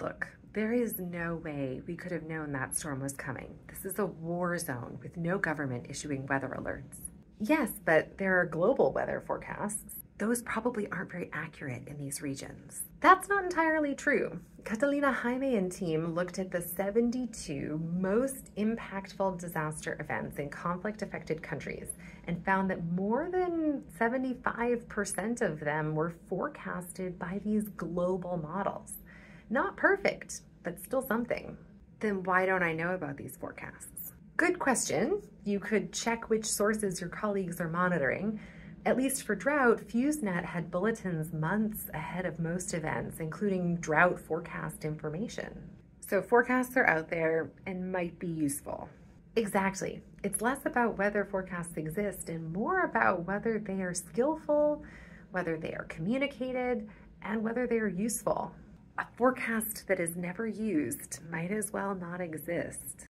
Look, there is no way we could have known that storm was coming. This is a war zone with no government issuing weather alerts. Yes, but there are global weather forecasts. Those probably aren't very accurate in these regions. That's not entirely true. Catalina Jaime and team looked at the 72 most impactful disaster events in conflict affected countries and found that more than 75% of them were forecasted by these global models. Not perfect, but still something. Then why don't I know about these forecasts? Good question. You could check which sources your colleagues are monitoring. At least for drought, FEWS NET had bulletins months ahead of most events, including drought forecast information. So forecasts are out there and might be useful. Exactly. It's less about whether forecasts exist and more about whether they are skillful, whether they are communicated, and whether they are useful. A forecast that is never used might as well not exist.